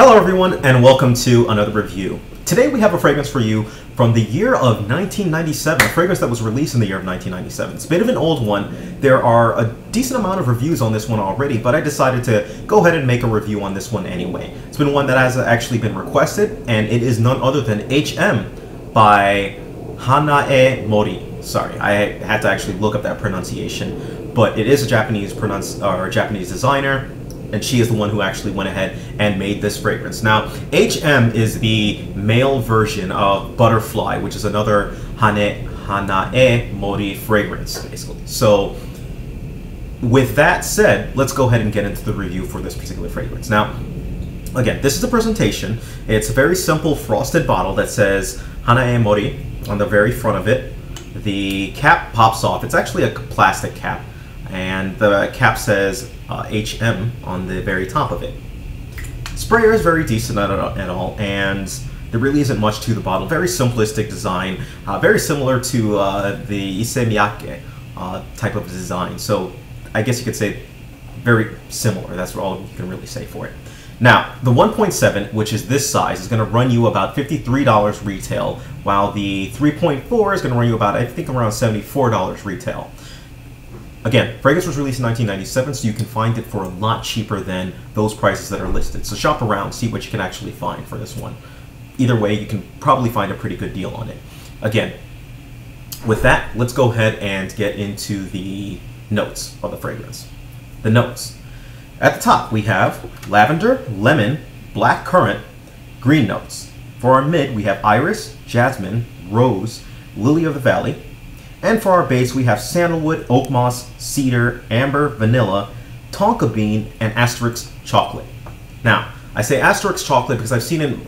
Hello everyone and welcome to another review. Today we have a fragrance for you from the year of 1997, a fragrance that was released in the year of 1997. It's a bit of an old one. There are a decent amount of reviews on this one already, but I decided to go ahead and make a review on this one anyway. It's been one that has actually been requested, and it is none other than HM by Hanae Mori. Sorry, I had to actually look up that pronunciation, but it is a Japanese or Japanese designer and she is the one who actually went ahead and made this fragrance. Now, HM is the male version of Butterfly, which is another Hane, Hanae Mori fragrance, basically. So, with that said, let's go ahead and get into the review for this particular fragrance. Now, again, this is a presentation. It's a very simple frosted bottle that says Hanae Mori on the very front of it. The cap pops off. It's actually a plastic cap and the cap says uh, HM on the very top of it. Sprayer is very decent at, at, all, and there really isn't much to the bottle. Very simplistic design, uh, very similar to uh, the Issey Miyake uh, type of design. So I guess you could say very similar. That's all you can really say for it. Now, the 1.7, which is this size, is going to run you about $53 retail, while the 3.4 is going to run you about, I think, around $74 retail. Again, fragrance was released in 1997, so you can find it for a lot cheaper than those prices that are listed. So shop around, see what you can actually find for this one. Either way, you can probably find a pretty good deal on it. Again, with that, let's go ahead and get into the notes of the fragrance. The notes. At the top, we have lavender, lemon, black currant, green notes. For our mid, we have iris, jasmine, rose, lily of the valley, and for our base, we have sandalwood, oak moss, cedar, amber, vanilla, tonka bean, and asterisk chocolate. Now, I say asterisk chocolate because I've seen it,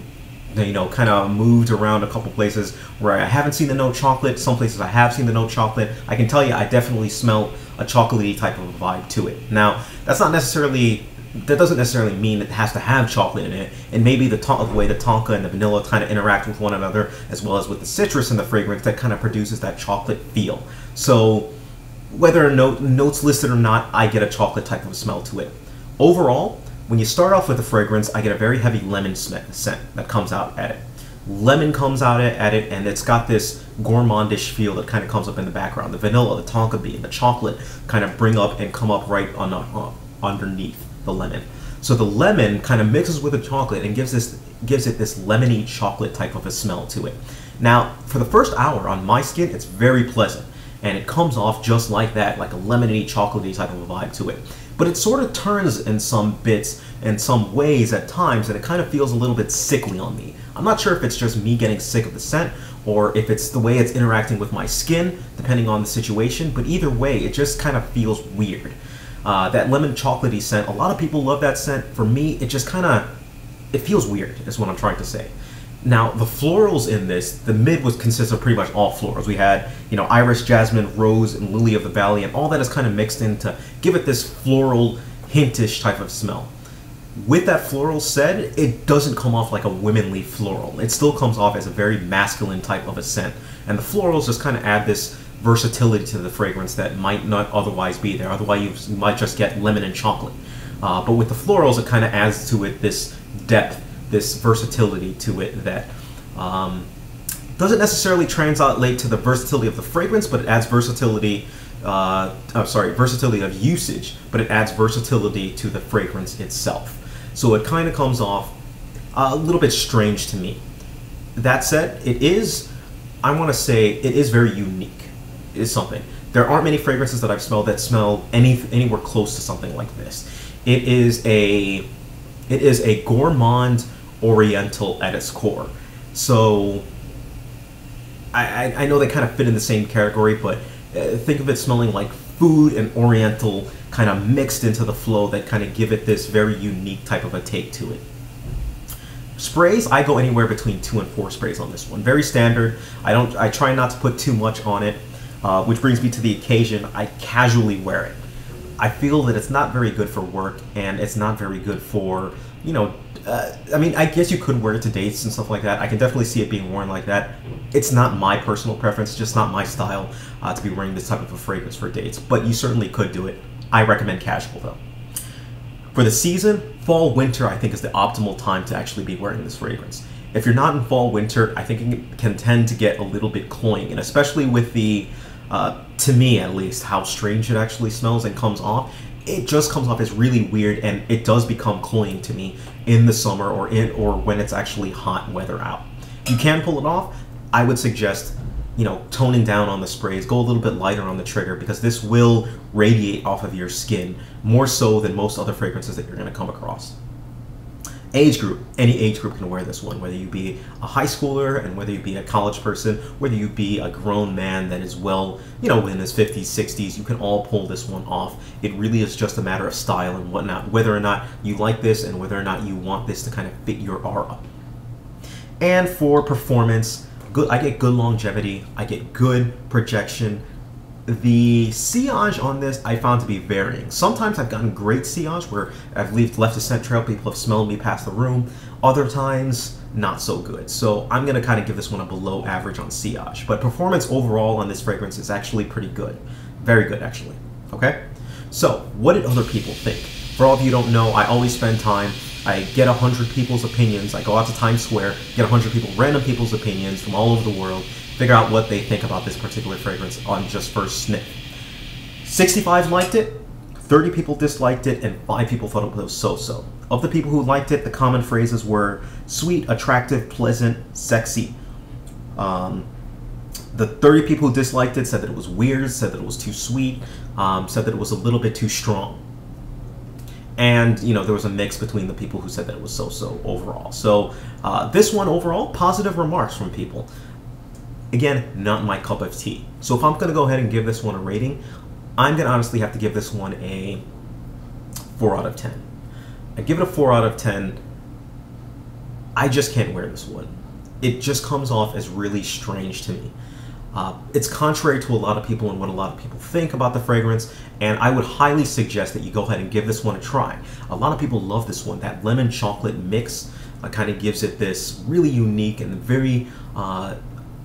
you know, kind of moved around a couple places where I haven't seen the no chocolate. Some places I have seen the no chocolate. I can tell you, I definitely smell a chocolatey type of vibe to it. Now, that's not necessarily that doesn't necessarily mean it has to have chocolate in it. And maybe the, way the tonka and the vanilla kind of interact with one another, as well as with the citrus and the fragrance, that kind of produces that chocolate feel. So whether a note, note's listed or not, I get a chocolate type of smell to it. Overall, when you start off with the fragrance, I get a very heavy lemon scent that comes out at it. Lemon comes out at it, and it's got this gourmandish feel that kind of comes up in the background. The vanilla, the tonka bean, the chocolate kind of bring up and come up right on, underneath the lemon. So the lemon kind of mixes with the chocolate and gives this gives it this lemony chocolate type of a smell to it. Now, for the first hour on my skin, it's very pleasant and it comes off just like that, like a lemony, chocolatey type of a vibe to it. But it sort of turns in some bits and some ways at times and it kind of feels a little bit sickly on me. I'm not sure if it's just me getting sick of the scent or if it's the way it's interacting with my skin, depending on the situation, but either way, it just kind of feels weird. Uh, that lemon chocolatey scent, a lot of people love that scent. For me, it just kind of, it feels weird, is what I'm trying to say. Now, the florals in this, the mid was consists of pretty much all florals. We had, you know, iris, jasmine, rose, and lily of the valley, and all that is kind of mixed in to give it this floral, hintish type of smell. With that floral said, it doesn't come off like a womanly floral. It still comes off as a very masculine type of a scent. And the florals just kind of add this versatility to the fragrance that might not otherwise be there. Otherwise, you might just get lemon and chocolate. Uh, but with the florals, it kind of adds to it this depth, this versatility to it that um, doesn't necessarily translate to the versatility of the fragrance, but it adds versatility. Uh, I'm sorry, versatility of usage, but it adds versatility to the fragrance itself. So it kind of comes off a little bit strange to me. That said, it is, I want to say, it is very unique is something. There aren't many fragrances that I've smelled that smell any anywhere close to something like this. It is a it is a gourmand oriental at its core. So I, I know they kind of fit in the same category, but uh, think of it smelling like food and oriental kind of mixed into the flow that kind of give it this very unique type of a take to it. Sprays, I go anywhere between two and four sprays on this one. Very standard. I don't. I try not to put too much on it. Uh, which brings me to the occasion I casually wear it. I feel that it's not very good for work and it's not very good for, you know, uh, I mean, I guess you could wear it to dates and stuff like that. I can definitely see it being worn like that. It's not my personal preference, just not my style uh, to be wearing this type of a fragrance for dates, but you certainly could do it. I recommend casual though. For the season, fall, winter, I think is the optimal time to actually be wearing this fragrance. If you're not in fall, winter, I think it can tend to get a little bit cloying, and especially with the, uh, to me at least, how strange it actually smells and comes off. It just comes off as really weird, and it does become cloying to me in the summer or in or when it's actually hot weather out. You can pull it off. I would suggest you know, toning down on the sprays, go a little bit lighter on the trigger because this will radiate off of your skin more so than most other fragrances that you're going to come across. Age group, any age group can wear this one, whether you be a high schooler and whether you be a college person, whether you be a grown man that is well, you know, in his 50s, 60s, you can all pull this one off. It really is just a matter of style and whatnot, whether or not you like this and whether or not you want this to kind of fit your aura. And for performance, good. I get good longevity. I get good projection. The sillage on this I found to be varying. Sometimes I've gotten great sillage where I've left, left a scent trail, people have smelled me past the room. Other times, not so good. So I'm gonna kind of give this one a below average on sillage. But performance overall on this fragrance is actually pretty good. Very good, actually. Okay? So, what did other people think? For all of you don't know, I always spend time I get a hundred people's opinions. I go out to Times Square, get a hundred people, random people's opinions from all over the world, figure out what they think about this particular fragrance on just first sniff. 65 liked it, 30 people disliked it, and 5 people thought it was so-so. Of the people who liked it, the common phrases were sweet, attractive, pleasant, sexy. Um, the 30 people who disliked it said that it was weird, said that it was too sweet, um, said that it was a little bit too strong and you know there was a mix between the people who said that it was so-so overall. So uh, this one overall, positive remarks from people. Again, not my cup of tea. So if I'm going to go ahead and give this one a rating, I'm going to honestly have to give this one a 4 out of 10. I give it a 4 out of 10. I just can't wear this one. It just comes off as really strange to me. Uh, it's contrary to a lot of people and what a lot of people think about the fragrance, and I would highly suggest that you go ahead and give this one a try. A lot of people love this one. That lemon chocolate mix uh, kind of gives it this really unique and very, uh,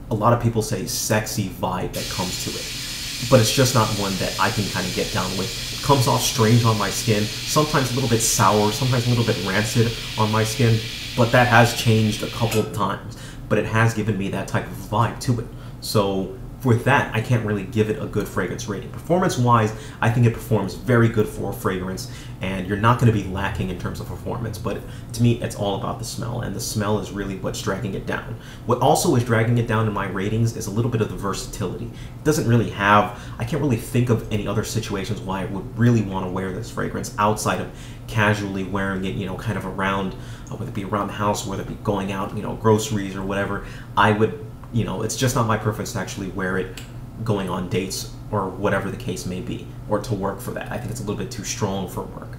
a lot of people say, sexy vibe that comes to it. But it's just not one that I can kind of get down with. It comes off strange on my skin, sometimes a little bit sour, sometimes a little bit rancid on my skin, but that has changed a couple of times. But it has given me that type of vibe to it. So with that, I can't really give it a good fragrance rating. Performance-wise, I think it performs very good for fragrance, and you're not going to be lacking in terms of performance, but to me, it's all about the smell, and the smell is really what's dragging it down. What also is dragging it down in my ratings is a little bit of the versatility. It doesn't really have, I can't really think of any other situations why I would really want to wear this fragrance outside of casually wearing it, you know, kind of around, uh, whether it be around the house, whether it be going out, you know, groceries or whatever. I would you know, it's just not my preference to actually wear it going on dates or whatever the case may be, or to work for that. I think it's a little bit too strong for work.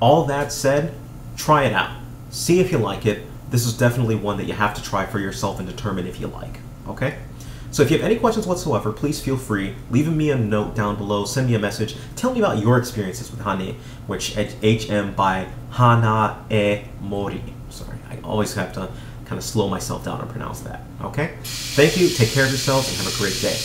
All that said, try it out. See if you like it. This is definitely one that you have to try for yourself and determine if you like. Okay? So if you have any questions whatsoever, please feel free. Leave me a note down below. Send me a message. Tell me about your experiences with Hane, which HM by Hana E Mori. Sorry, I always have to kind of slow myself down and pronounce that. Okay? Thank you. Take care of yourselves and have a great day.